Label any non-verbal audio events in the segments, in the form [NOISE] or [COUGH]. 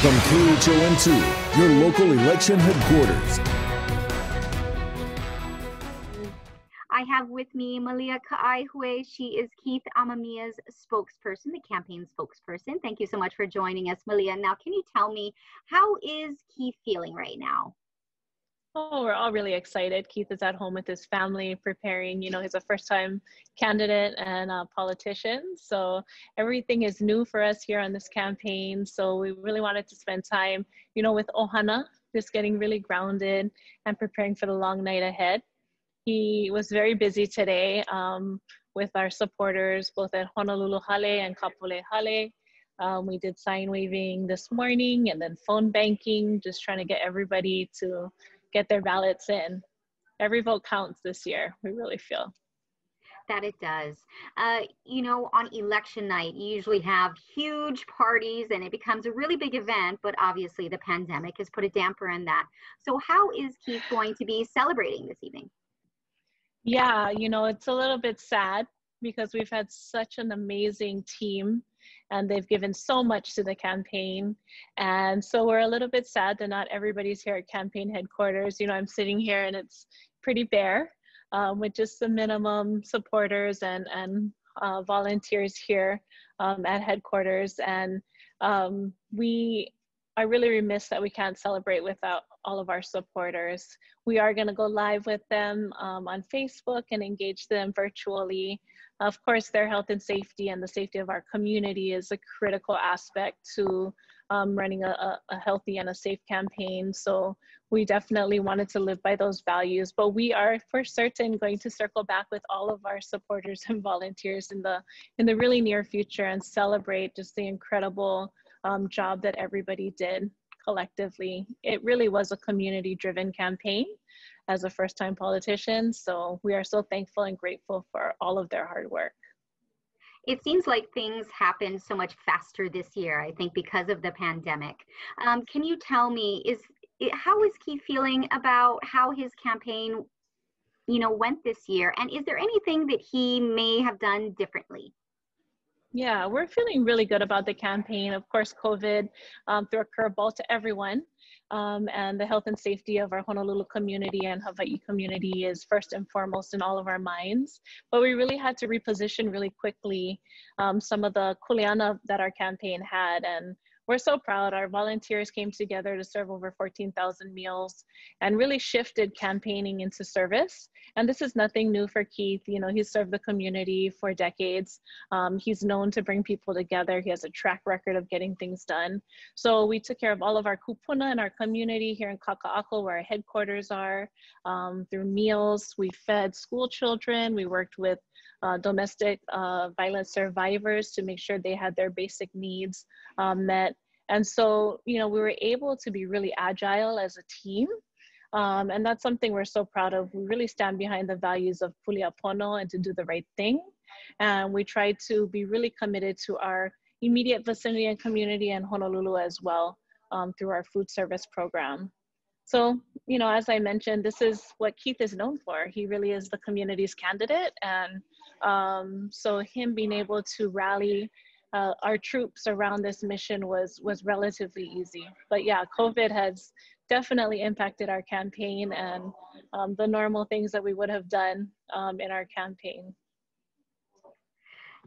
From KHON2, your local election headquarters. I have with me Malia Ka'aihue. She is Keith Amemiya's spokesperson, the campaign spokesperson. Thank you so much for joining us, Malia. Now, can you tell me how is Keith feeling right now? Oh, we're all really excited. Keith is at home with his family preparing. You know, he's a first time candidate and a politician. So everything is new for us here on this campaign. So we really wanted to spend time, you know, with Ohana, just getting really grounded and preparing for the long night ahead. He was very busy today um, with our supporters, both at Honolulu Hale and Kapolei Hale. Um, we did sign waving this morning and then phone banking, just trying to get everybody to get their ballots in. Every vote counts this year, we really feel. That it does. Uh, you know, on election night, you usually have huge parties and it becomes a really big event, but obviously the pandemic has put a damper in that. So, how is Keith going to be celebrating this evening? Yeah, you know, it's a little bit sad because we've had such an amazing team and they've given so much to the campaign. And so we're a little bit sad that not everybody's here at campaign headquarters. You know, I'm sitting here and it's pretty bare um, with just the minimum supporters and, and uh, volunteers here um, at headquarters. And um, we are really remiss that we can't celebrate without all of our supporters. We are going to go live with them um, on Facebook and engage them virtually. Of course, their health and safety and the safety of our community is a critical aspect to um, running a, a, healthy and a safe campaign. So we definitely wanted to live by those values, but we are for certain going to circle back with all of our supporters and [LAUGHS] volunteers in the in the really near future and celebrate just the incredible um, job that everybody did collectively. It really was a community driven campaign as a first time politician. So we are so thankful and grateful for all of their hard work. It seems like things happened so much faster this year, I think, because of the pandemic. Um, can you tell me, is how is Keith feeling about how his campaign you know went this year and is there anything that he may have done differently yeah, we're feeling really good about the campaign. Of course, COVID um, threw a curveball to everyone, um, and the health and safety of our Honolulu community and Hawaii community is first and foremost in all of our minds. But we really had to reposition really quickly um, some of the kuleana that our campaign had, and we're so proud. Our volunteers came together to serve over 14,000 meals and really shifted campaigning into service. And this is nothing new for Keith. You know, he's served the community for decades. Um, he's known to bring people together. He has a track record of getting things done. So we took care of all of our kupuna in our community here in Kaka'ako, where our headquarters are, um, through meals. We fed school children. We worked with uh, domestic uh, violence survivors to make sure they had their basic needs um, met. And so, you know, we were able to be really agile as a team. Um, and that's something we're so proud of. We really stand behind the values of Puliapono and to do the right thing. And we try to be really committed to our immediate vicinity and community and Honolulu as well um, through our food service program. So, you know, as I mentioned, this is what Keith is known for. He really is the community's candidate. And um, so him being able to rally uh, our troops around this mission was, was relatively easy. But yeah, COVID has definitely impacted our campaign and um, the normal things that we would have done um, in our campaign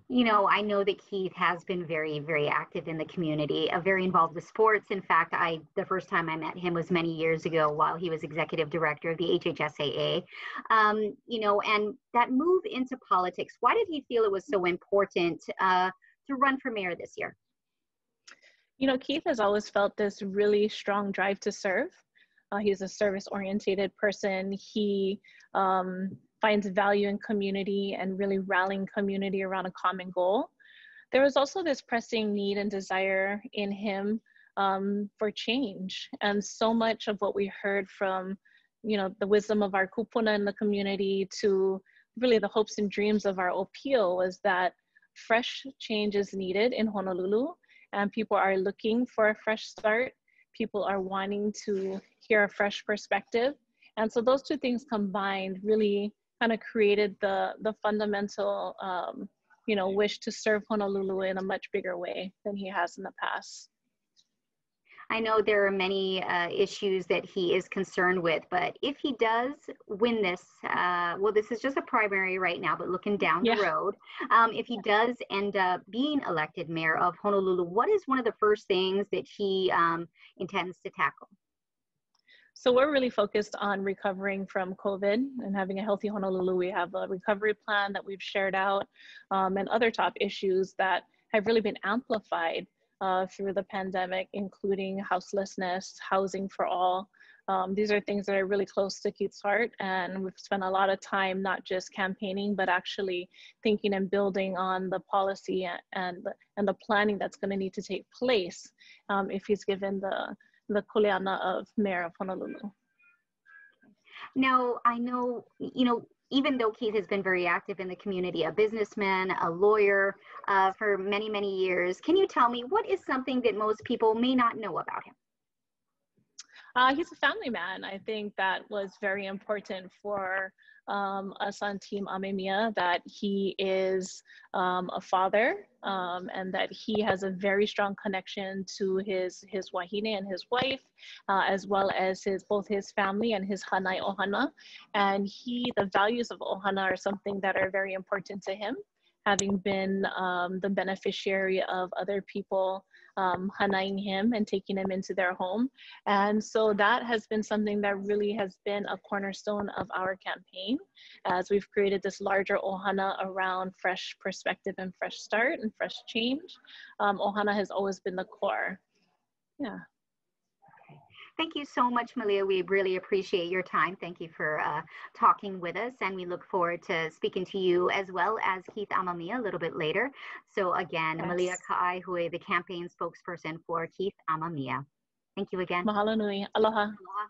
you know, I know that Keith has been very, very active in the community, uh, very involved with sports. In fact, I the first time I met him was many years ago while he was executive director of the HHSAA. Um, you know, and that move into politics. Why did he feel it was so important uh, to run for mayor this year? You know, Keith has always felt this really strong drive to serve. Uh, he's a service oriented person. He um, finds value in community and really rallying community around a common goal. There was also this pressing need and desire in him um, for change. And so much of what we heard from, you know, the wisdom of our kupuna in the community to really the hopes and dreams of our opio was that fresh change is needed in Honolulu and people are looking for a fresh start. People are wanting to hear a fresh perspective. And so those two things combined really kind of created the the fundamental um, you know wish to serve Honolulu in a much bigger way than he has in the past. I know there are many uh, issues that he is concerned with, but if he does win this, uh, well, this is just a primary right now, but looking down yeah. the road, um, if he does end up being elected mayor of Honolulu, what is one of the first things that he um, intends to tackle? So we're really focused on recovering from COVID and having a healthy Honolulu. We have a recovery plan that we've shared out um, and other top issues that have really been amplified uh, through the pandemic, including houselessness, housing for all. Um, these are things that are really close to Keith's heart, and we've spent a lot of time not just campaigning, but actually thinking and building on the policy and and, the planning that's going to need to take place um, if he's given the the kuleana of mayor of Honolulu. Now, I know, you know, even though Keith has been very active in the community, a businessman, a lawyer uh, for many, many years, can you tell me what is something that most people may not know about him? Uh, he's a family man. I think that was very important for um, us on Team Amemiya that he is um, a father um, and that he has a very strong connection to his his wahine and his wife, uh, as well as his both his family and his hanai ohana. And he, the values of ohana are something that are very important to him having been um, the beneficiary of other people um, hanaing him and taking him into their home. And so that has been something that really has been a cornerstone of our campaign as we've created this larger ohana around fresh perspective and fresh start and fresh change. Um, ohana has always been the core. Yeah. Thank you so much, Malia. We really appreciate your time. Thank you for uh, talking with us, and we look forward to speaking to you as well as Keith Amemiya a little bit later. So again, yes. Malia Ka'aihui, the campaign spokesperson for Keith Amemiya. Thank you again. Mahalo nui. Aloha. Aloha.